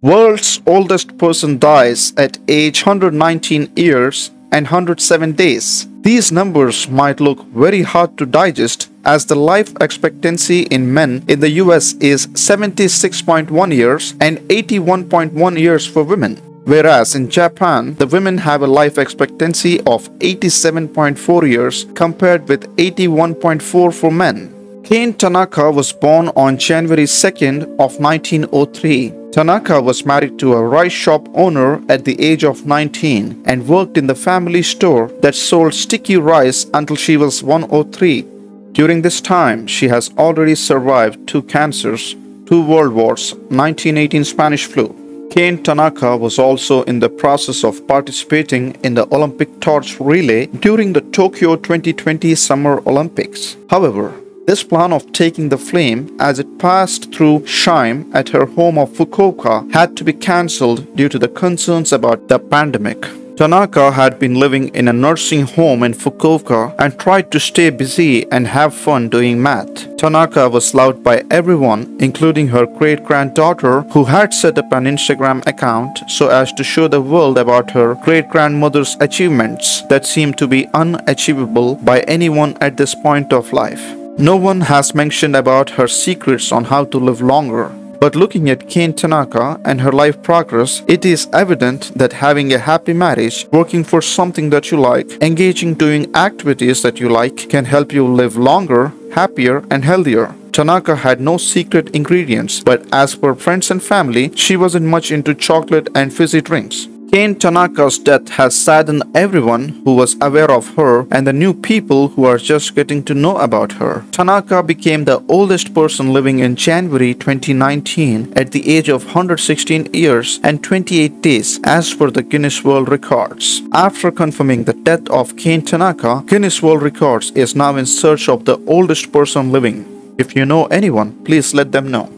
World's oldest person dies at age 119 years and 107 days. These numbers might look very hard to digest as the life expectancy in men in the US is 76.1 years and 81.1 years for women. Whereas in Japan, the women have a life expectancy of 87.4 years compared with 81.4 for men. Kane Tanaka was born on January 2nd of 1903. Tanaka was married to a rice shop owner at the age of 19 and worked in the family store that sold sticky rice until she was 103. During this time, she has already survived two cancers, two world wars, 1918 Spanish flu. Kane Tanaka was also in the process of participating in the Olympic torch relay during the Tokyo 2020 Summer Olympics. However, this plan of taking the flame as it passed through Shime at her home of Fukuoka had to be cancelled due to the concerns about the pandemic. Tanaka had been living in a nursing home in Fukuoka and tried to stay busy and have fun doing math. Tanaka was loved by everyone, including her great granddaughter, who had set up an Instagram account so as to show the world about her great grandmother's achievements that seemed to be unachievable by anyone at this point of life. No one has mentioned about her secrets on how to live longer. But looking at Kane Tanaka and her life progress, it is evident that having a happy marriage, working for something that you like, engaging doing activities that you like can help you live longer, happier and healthier. Tanaka had no secret ingredients, but as per friends and family, she wasn't much into chocolate and fizzy drinks. Kane Tanaka's death has saddened everyone who was aware of her and the new people who are just getting to know about her. Tanaka became the oldest person living in January 2019 at the age of 116 years and 28 days as per the Guinness World Records. After confirming the death of Kane Tanaka, Guinness World Records is now in search of the oldest person living. If you know anyone, please let them know.